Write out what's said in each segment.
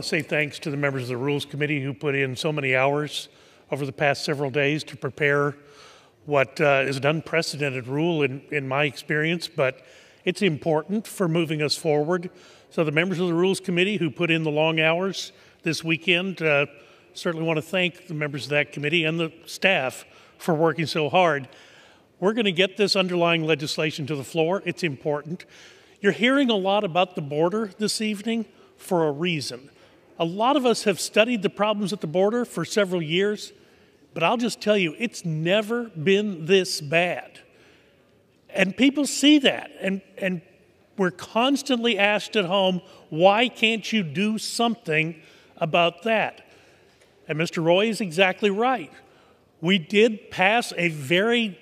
to say thanks to the members of the Rules Committee who put in so many hours over the past several days to prepare what uh, is an unprecedented rule in, in my experience, but it's important for moving us forward. So, the members of the Rules Committee who put in the long hours this weekend uh, certainly want to thank the members of that committee and the staff for working so hard. We're going to get this underlying legislation to the floor. It's important. You're hearing a lot about the border this evening for a reason. A lot of us have studied the problems at the border for several years, but I'll just tell you, it's never been this bad. And people see that, and, and we're constantly asked at home, why can't you do something about that? And Mr. Roy is exactly right. We did pass a very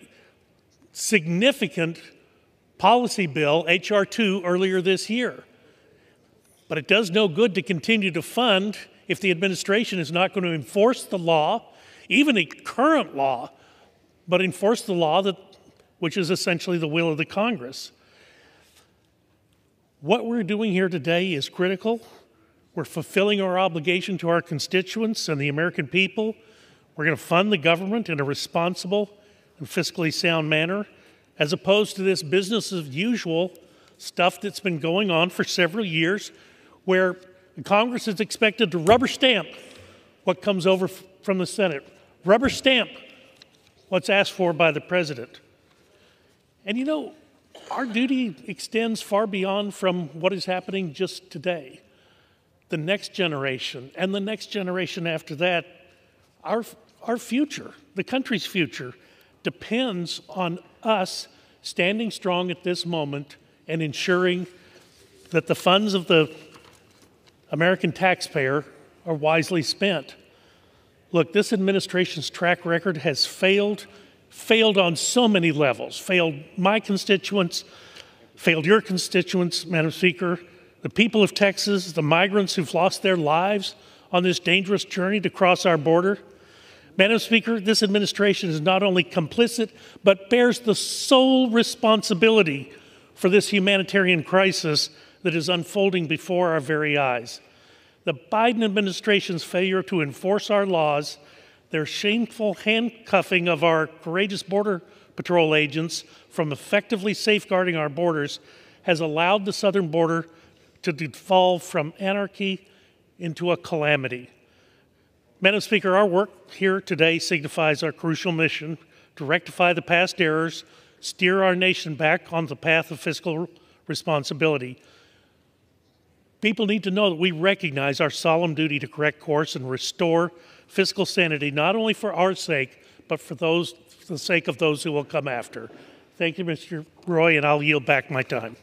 significant policy bill, H.R. 2, earlier this year. But it does no good to continue to fund if the administration is not going to enforce the law, even a current law, but enforce the law that, which is essentially the will of the Congress. What we're doing here today is critical. We're fulfilling our obligation to our constituents and the American people. We're going to fund the government in a responsible and fiscally sound manner, as opposed to this business as usual stuff that's been going on for several years where Congress is expected to rubber stamp what comes over from the Senate, rubber stamp what's asked for by the president. And you know, our duty extends far beyond from what is happening just today. The next generation and the next generation after that, our, our future, the country's future, depends on us standing strong at this moment and ensuring that the funds of the American taxpayer are wisely spent. Look, this administration's track record has failed, failed on so many levels, failed my constituents, failed your constituents, Madam Speaker, the people of Texas, the migrants who've lost their lives on this dangerous journey to cross our border. Madam Speaker, this administration is not only complicit, but bears the sole responsibility for this humanitarian crisis that is unfolding before our very eyes. The Biden administration's failure to enforce our laws, their shameful handcuffing of our courageous Border Patrol agents from effectively safeguarding our borders, has allowed the southern border to devolve from anarchy into a calamity. Madam Speaker, our work here today signifies our crucial mission to rectify the past errors, steer our nation back on the path of fiscal responsibility, People need to know that we recognize our solemn duty to correct course and restore fiscal sanity, not only for our sake, but for those for the sake of those who will come after. Thank you, Mr. Roy, and I'll yield back my time.